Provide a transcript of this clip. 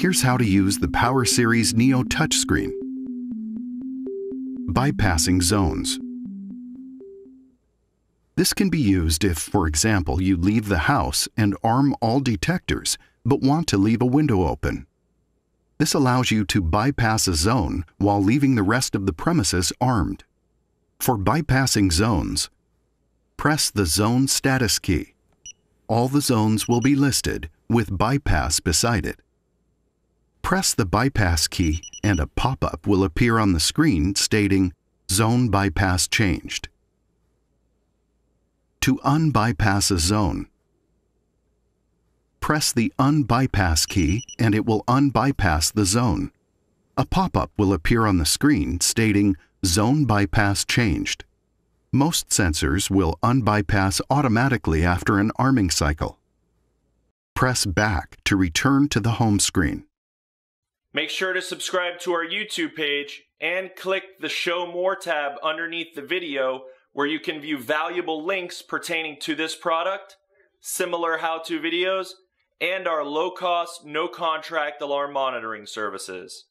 Here's how to use the Power Series Neo touchscreen. Bypassing zones. This can be used if, for example, you leave the house and arm all detectors but want to leave a window open. This allows you to bypass a zone while leaving the rest of the premises armed. For bypassing zones, press the zone status key. All the zones will be listed with bypass beside it. Press the bypass key and a pop-up will appear on the screen stating Zone Bypass Changed. To unbypass a zone, press the Unbypass key and it will unbypass the zone. A pop-up will appear on the screen stating Zone Bypass Changed. Most sensors will unbypass automatically after an arming cycle. Press Back to return to the home screen. Make sure to subscribe to our YouTube page and click the Show More tab underneath the video where you can view valuable links pertaining to this product, similar how-to videos, and our low-cost, no-contract alarm monitoring services.